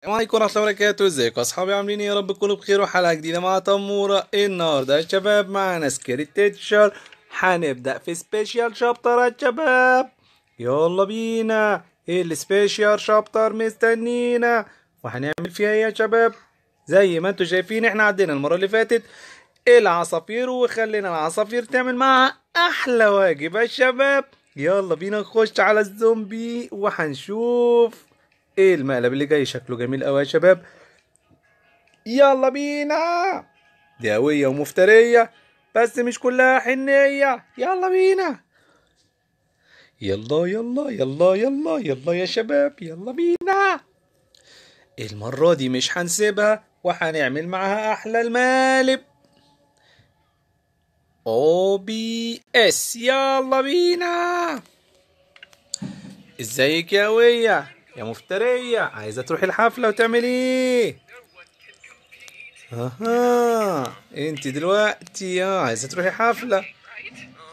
السلام عليكم ورحمة الله وبركاته. ازيكم اصحابي؟ عاملين إيه؟ يا رب تكونوا بخير وحلقة جديدة مع تمورة النهاردة. يا شباب معانا Scary Teacher. هنبدأ في special chapter يا شباب. يلا بينا. إيه ال special chapter مستنينا. وهنعمل فيها إيه يا شباب؟ زي ما أنتوا شايفين إحنا عدينا المرة اللي فاتت. العصافير وخلينا العصافير تعمل معاها أحلى واجب يا شباب. يلا بينا نخش على الزومبي وهنشوف. إيه المقلب اللي جاي؟ شكله جميل قوي يا شباب. يلا بينا. دي قوية ومفترية بس مش كلها حنية. يلا بينا. يلا يلا يلا يلا يلا يا شباب يلا بينا. المرة دي مش هنسيبها وهنعمل معاها أحلى المقالب. أو بي إس. يلا بينا. إزيك يا ويا؟ يا مفترية عايزة تروحي الحفلة وتعملي. إيه أها أنت دلوقتي آه عايزة تروحي حفلة.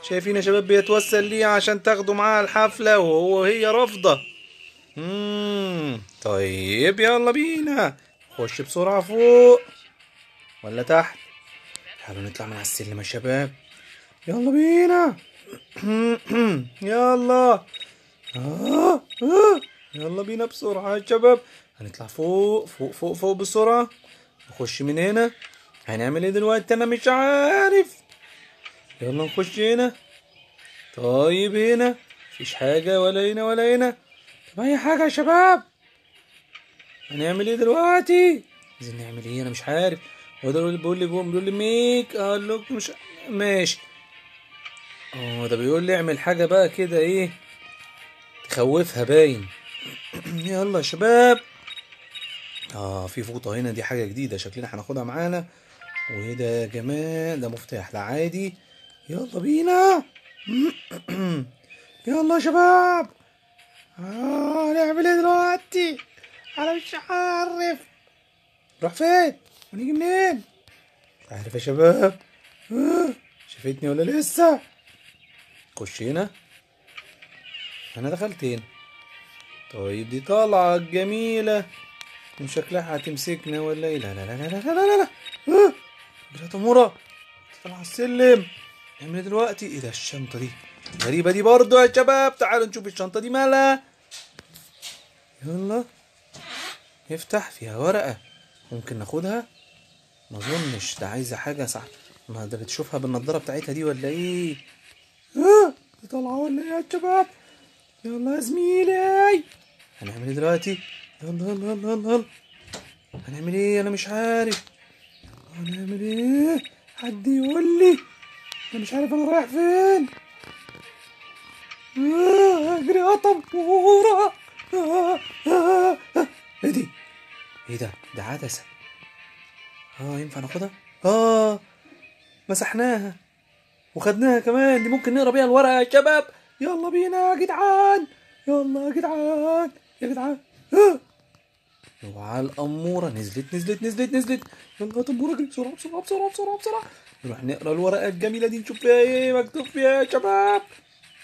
شايفين يا شباب بيتوسل ليه عشان تاخدوا معاها الحفلة وهو هي رافضة. مم. طيب يلا بينا. خش بسرعة فوق. ولا تحت؟ تعالوا نطلع من على السلم يا شباب. يلا بينا. يلا. آه آه. يلا بينا بسرعة يا شباب. هنطلع فوق فوق فوق فوق بسرعة. نخش من هنا. هنعمل إيه دلوقتي؟ أنا مش عارف. يلا نخش هنا. طيب هنا. مفيش حاجة ولا هنا ولا هنا. طب أي حاجة يا شباب؟ هنعمل إيه دلوقتي؟ عايزين نعمل إيه؟ أنا مش عارف. هو ده اللي بيقول لي بوم بيقول لي ميك. أقول له مش ماشي. آه ده بيقول لي اعمل حاجة بقى كده إيه؟ تخوفها باين. يلا يا شباب. آه في فوطة هنا دي حاجة جديدة شكلنا هناخدها معانا. وايه ده يا جماعة ده مفتاح لا عادي. يلا بينا. يلا يا شباب. آه نعمل إيه دلوقتي؟ أنا مش عارف. نروح فين ونيجي منين؟ عارف يا شباب. آه. شافتني ولا لسه؟ خش هنا. أنا دخلت هنا. طيب دي طالعة جميلة. وشكلها هتمسكنا ولا إيه؟ لا لا لا لا لا لا لا. لا. يا تمورة طالعة السلم. إيه دلوقتي. إيه ده الشنطة دي؟ غريبة دي برضو يا شباب. تعالوا نشوف الشنطة دي مالها. يلا. نفتح فيها ورقة. ممكن ناخدها؟ ما أظنش. ده عايزة حاجة صح. ما ده بتشوفها بالنضارة بتاعتها دي ولا إيه؟ أه دي طالعة ولا إيه يا شباب؟ يلا يا زميلي. هنعمل إيه دلوقتي؟ يلا يلا يلا يلا هنعمل إيه؟ أنا مش عارف. هنعمل إيه؟ حد يقول لي. أنا مش عارف أنا رايح فين. آه، أجري. يا آه، آه، آه. إيه دي؟ إيه ده؟ ده عدسة. آه ينفع ناخدها؟ آه مسحناها. وخدناها كمان. دي ممكن نقرأ بيها الورقة يا شباب. يلا بينا يا جدعان يلا يا جدعان يا جدعان. وعلى الأمورة نزلت نزلت نزلت نزلت. يلا اجري بسرعة بسرعة بسرعة بسرعة بسرعة. نروح نقرأ الورقة الجميلة دي نشوف فيها إيه. مكتوب فيها يا شباب؟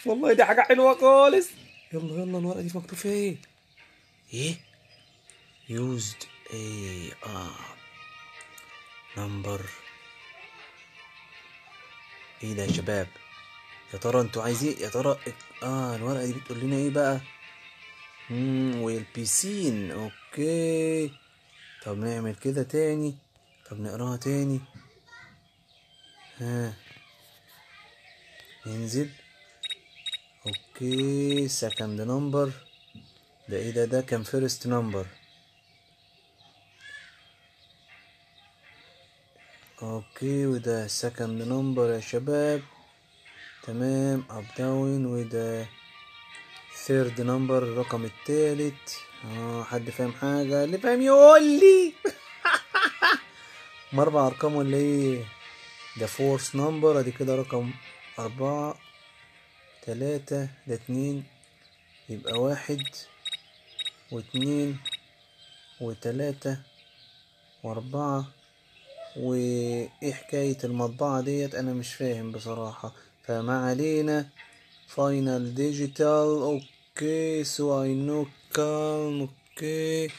والله دي حاجة حلوة خالص. يلا يلا الورقة دي مكتوب فيها إيه؟ إيه؟ Used a uh, number. إيه ده يا شباب؟ يا ترى أنتوا عايزين يا ترى آه الورقة دي بتقول لنا إيه بقى؟ امم والبيسين. okay. طب نعمل كده تاني. طب نقراها تاني. ها. ننزل. okay. second number ده إيه ده؟ ده كان first number okay. وده second number يا شباب. تمام up down وده third number الرقم التالت آه حد فاهم حاجة؟ اللي فاهم يقول لي. أربع أرقام ولا إيه؟ ده fourth number أدي كده رقم أربعة تلاتة ده اتنين يبقى واحد واتنين وتلاتة وأربعة. وإيه حكاية المطبعة ديت؟ أنا مش فاهم بصراحة. فما علينا فاينل ديجيتال أوكي سو اي نو كالم أوكي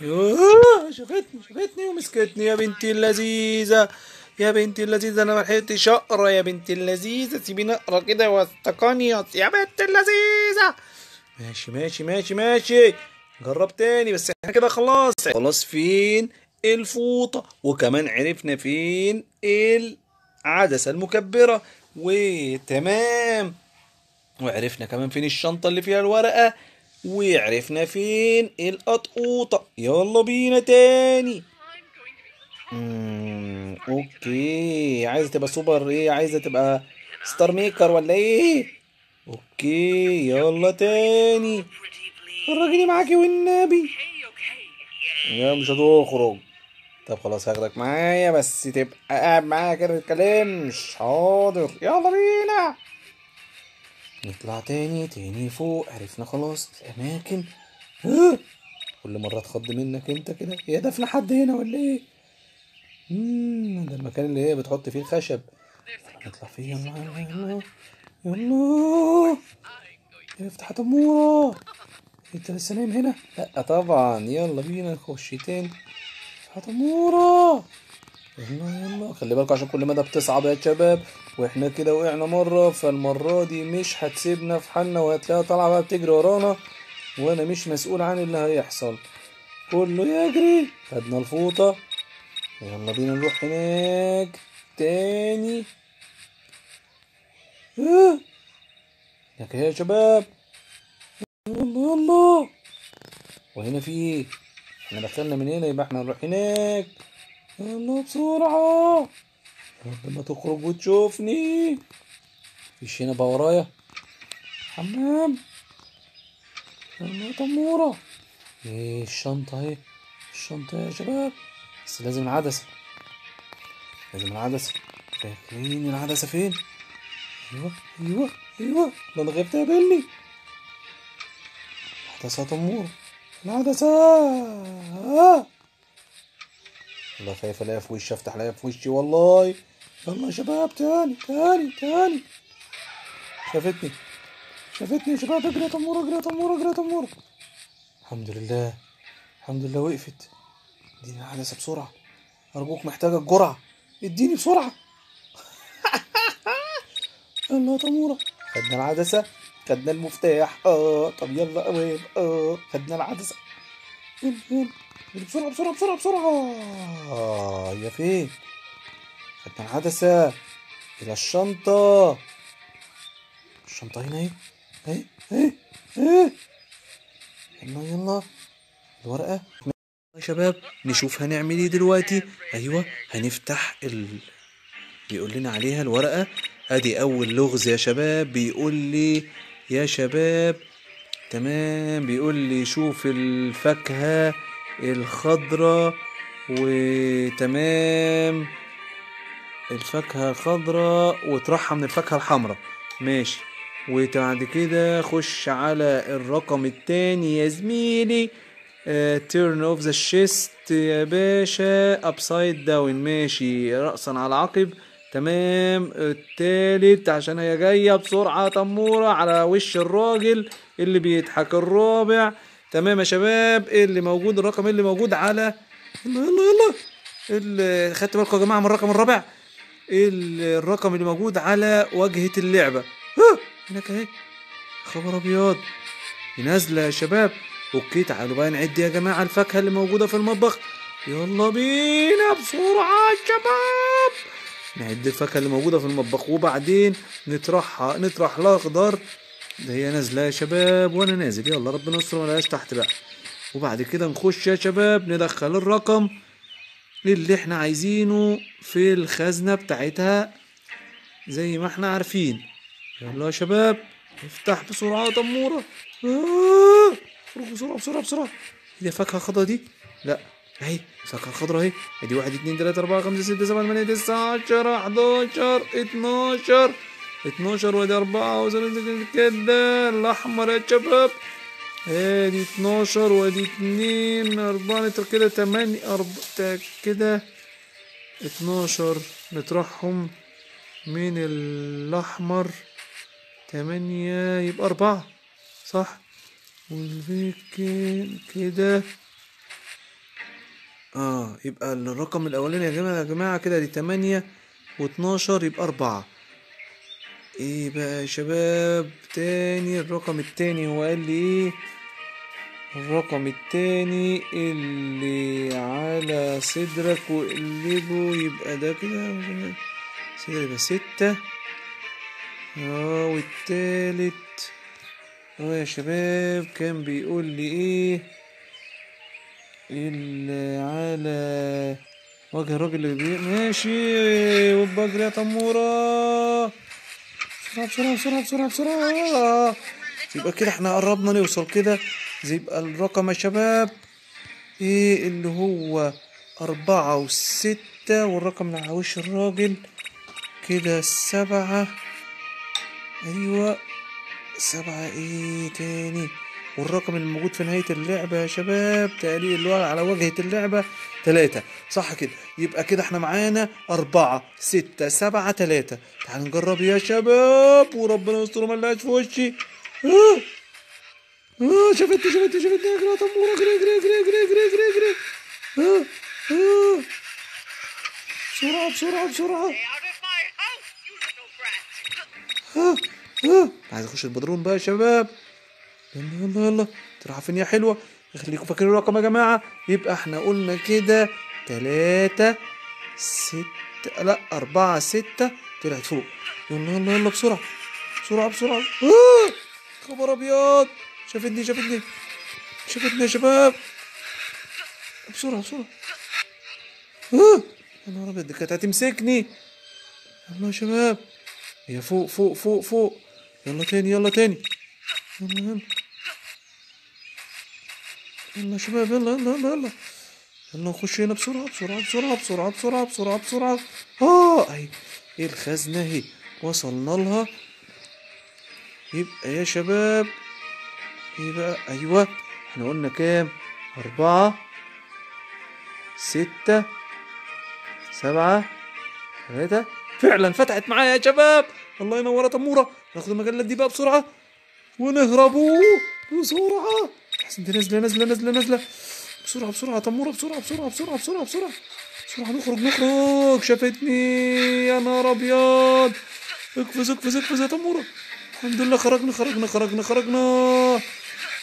يوه شافتني شافتني ومسكتني. يا بنتي اللذيذة يا بنتي اللذيذة أنا ملحقتش أقرأ. يا بنتي اللذيذة سيبيني أقرأ كده واستقنيط يا بنتي اللذيذة. ماشي ماشي ماشي ماشي. جرب تاني بس إحنا كده خلاص. خلاص فين الفوطة؟ وكمان عرفنا فين العدسة المكبرة. وتمام. وعرفنا كمان فين الشنطة اللي فيها الورقة وعرفنا فين القطقوطة. يلا بينا تاني. مم. okay. عايزة تبقى سوبر إيه؟ عايزة تبقى star maker ولا إيه؟ okay يلا تاني. خرجني معاكي والنبي. يا مش هتخرج. طب خلاص هاخدك معايا بس تبقى قاعد معايا كده متتكلمش حاضر. يلا بينا. نطلع تاني تاني فوق. عرفنا خلاص الأماكن. آه، كل مرة تخض منك انت كده. هي دفن حد هنا ولا إيه؟ مم، ده المكان اللي هي بتحط فيه الخشب. نطلع فيه. يلا يلا يلا. يلا افتح يا تمورة انت لسه نايم هنا؟ لا طبعا. يلا بينا نخش تاني. يا تمورة يلا يلا. خلي بالكوا عشان كل مدى بتصعب يا شباب. وإحنا كده وقعنا مرة فالمرة دي مش هتسيبنا في حالنا وهتلاقيها طالعة بقى بتجري ورانا وأنا مش مسؤول عن اللي هيحصل. كله يجري. خدنا الفوطة يلا بينا نروح هناك تاني. آه. هناك يا شباب؟ يلا يلا. وهنا في إيه؟ إحنا دخلنا من هنا يبقى إحنا نروح هناك. يلا بسرعة. قبل ما تخرج وتشوفني. مفيش هنا بقى ورايا. حمام. يلا يا تمورة. إيه الشنطة أهي. الشنطة يا شباب. بس لازم العدسة. لازم العدسة. فاكرين العدسة فين؟ أيوه أيوه أيوه. ده أنا غبت قابلني العدسة يا تمورة. العدسة آه. والله خايف الاقيها في وشي افتح الاقيها في وشي والله. يلا يا شباب تاني تاني تاني. شافتني؟ شافتني يا شباب اجري يا تمورة اجري يا تمورة اجري يا تمورة الحمد لله الحمد لله وقفت. اديني العدسة بسرعة. أرجوك محتاجة الجرعة. اديني بسرعة. يلا يا تمورة. خدنا العدسة خدنا المفتاح. آه طب يلا اوام آه خدنا العدسة. يلا يلا يلا بسرعة بسرعة بسرعة بسرعة. آه يا فين؟ خدنا العدسة. إلى الشنطة. الشنطة هنا أهي أهي أهي. يلا يلا. الورقة. يا شباب نشوف هنعمل إيه دلوقتي. أيوه هنفتح ال... بيقول لنا عليها الورقة. أدي أول لغز يا شباب. بيقول لي يا شباب. تمام. بيقول لي شوف الفاكهة الخضراء وتمام. الفاكهة الخضراء وترحى من الفاكهة الحمراء. ماشي. وبعد كده خش على الرقم التاني يا زميلي. turn of the chest يا باشا. upside down ماشي. رأسا على عقب تمام. التالت عشان هي جاية بسرعة تمورة على وش الراجل اللي بيضحك الرابع. تمام يا شباب. اللي موجود الرقم اللي موجود على يلا يلا يلا خدت بالكم يا جماعة من الرقم الرابع؟ الرقم اللي موجود على واجهة اللعبة. هناك أهي. خبر أبيض. نازلة يا شباب. أوكي تعالوا بقى نعد يا جماعة الفاكهة اللي موجودة في المطبخ. يلا بينا بسرعة يا شباب. نعد الفاكهة اللي موجودة في المطبخ وبعدين نطرحها نطرح الأخضر. ده هي نازلة يا شباب وأنا نازل. يلا ربنا يستر ملهاش تحت بقى. وبعد كده نخش يا شباب ندخل الرقم اللي إحنا عايزينه في الخزنة بتاعتها زي ما إحنا عارفين. يلا يا شباب افتح بسرعة يا تمورة آه. بسرعة بسرعة بسرعة. هي فاكهة خضرا دي؟ لا. اهي فاكهة خضرا اهي. ادي واحد اتنين تلاتة أربعة خمسة ستة سبعة تمانية تسعة عشرة حداشر اتناشر اتناشر وادي أربعة كده الأحمر يا شباب. ادي اتناشر وادي اتنين أربعة نتر كده. تمانية أربعة كده. اتناشر نطرحهم من الأحمر. تمانية يبقى أربعة صح؟ والبيكن كده. آه يبقى الرقم الأولاني يا جماعة يا جماعة كده دي تمانية واتناشر يبقى أربعة. إيه بقى يا شباب؟ تاني الرقم التاني هو قال لي إيه؟ الرقم التاني اللي على صدرك وقلبه يبقى ده كده صدر يبقى ستة. آه والتالت. آه يا شباب كان بيقول لي إيه؟ اللي على وجه الراجل اللي. ماشي. وبجري يا تمورة. بسرعة بسرعة بسرعة بسرعة بسرعة. يبقى كده إحنا قربنا نوصل كده. زي يبقى الرقم يا شباب. إيه اللي هو أربعة وستة والرقم اللي على وش الراجل؟ كده سبعة. أيوة. سبعة إيه تاني؟ والرقم اللي موجود في نهاية اللعبة يا شباب هو على واجهة اللعبة تلاتة. صح كده. يبقى كده إحنا معانا أربعة ستة سبعة تلاتة. تعال نجرب يا شباب. وربنا يستر ما نلاقيش في وشي. آه. آه شفتني شفتني شفتني اجري يا تمورة اجري اجري اجري اجري اجري اجري اجري آه آه. بسرعة بسرعة بسرعة. ها ها عايز اخش البدروم بقى يا شباب. يلا يلا يلا. فين يا حلوة. خليكم فاكرين الرقم يا جماعة. يبقى إحنا قلنا كده تلاتة ستة لا أربعة ستة طلعت فوق. يلا يلا يلا بسرعة بسرعة بسرعة. آه! خبر أبيض. شافتني شافتني شافتني يا شباب. بسرعة بسرعة. آه! يا نهار أبيض دي كانت هتمسكني. يلا يا شباب. هي فوق فوق فوق فوق. يلا تاني يلا تاني. يلا يلا. يلا شباب يلا يلا يلا يلا. يلا نخش هنا بسرعة بسرعة بسرعة بسرعة بسرعة بسرعة بسرعة. آه اهي إيه الخزنة أهي؟ وصلنا لها. يبقى يا شباب إيه بقى أيوه. إحنا قلنا كام؟ أربعة ستة سبعة ثلاثة فعلا فتحت معايا يا شباب. الله ينور يا تمورة. ناخد المجلات دي بقى بسرعة ونهربوا بسرعة. احسن دي نازلة نازلة نازلة نازلة بسرعة بسرعة يا تمورة بسرعة بسرعة بسرعة بسرعة بسرعة. بسرعة نخرج نخرج. شافتني يا نهار أبيض. اقفز اقفز اقفز يا تمورة الحمد لله خرجنا خرجنا خرجنا خرجنا.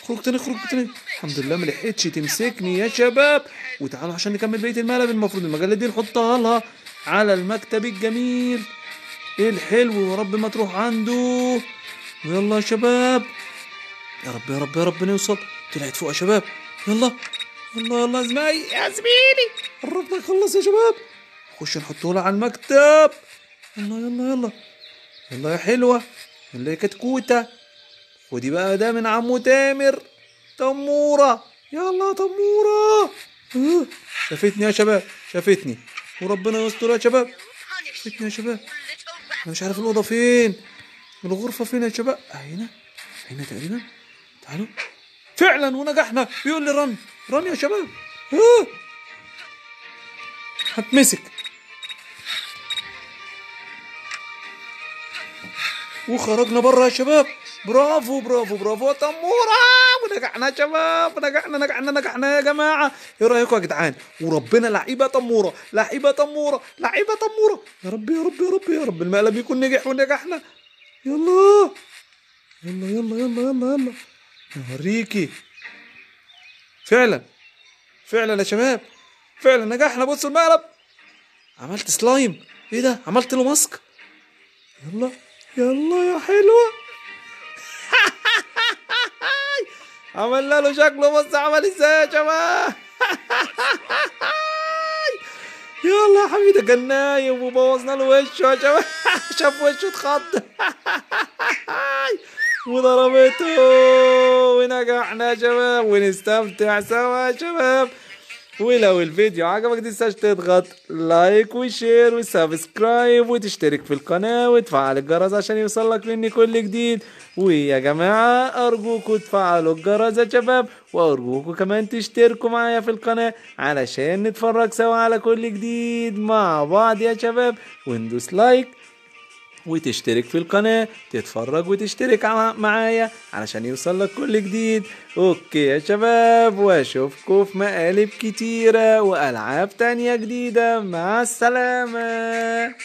خرج تاني خرج تاني. الحمد لله ما لحقتش تمسكني يا شباب. وتعالوا عشان نكمل بقية المقلب المفروض المجلة دي نحطها لها على المكتب الجميل. إيه الحلو يا رب ما تروح عنده. ويلا يا شباب. يا رب يا رب يا رب نوصل. طلعت فوق يا شباب. يلا. يلا يلا يا زمايلي يا زميلي. قربنا نخلص يا شباب. خش نحطه لها على المكتب. يلا يلا يلا. يلا يا حلوة. يلا يا كتكوتة. ودي بقى ده من عمو تامر. تمورة. يلا تمورة. آه، شافتني يا شباب. شافتني. وربنا يستر يا شباب. شافتني يا شباب. أنا مش عارف الأوضة فين. الغرفة فين يا شباب؟ هنا هنا تقريبا. تعالوا. فعلا ونجحنا. بيقول لي رن رن يا شباب. هتمسك. وخرجنا بره يا شباب. برافو برافو برافو. تمورة. ونجحنا يا شباب. نجحنا نجحنا نجحنا يا جماعة. إيه رأيكم يا جدعان؟ وربنا لعيبة تمورة لعيبة تمورة لعيبة تمورة. يا رب يا رب يا رب يا رب. المقلب يكون نجح ونجحنا. يلا. يلا يلا يلا يلا يلا. نوريكي. فعلا. فعلا يا شباب. فعلا نجحنا بصوا المقلب عملت سلايم. إيه ده؟ عملت له ماسك. يلا يلا يا حلوة. عملنا له شكله بص عمل إزاي يا شباب يلا يا حبيبي ده كان نايم وبوظنا له وشه يا شباب شاف وشه اتخض. وضربته. ونجحنا شباب ونستمتع سوا شباب. ولو الفيديو عجبك تنساش تضغط like و share و subscribe وتشترك في القناة وتفعل الجرس عشان يوصلك مني كل جديد. ويا جماعة أرجوكوا تفعلوا الجرس يا شباب وأرجوكوا كمان تشتركوا معايا في القناة علشان نتفرج سوا على كل جديد مع بعض يا شباب. وندوس like وتشترك في القناة تتفرج وتشترك معايا علشان يوصلك كل جديد. okay يا شباب وأشوفكم في مقالب كتيرة وألعاب تانية جديدة. مع السلامة.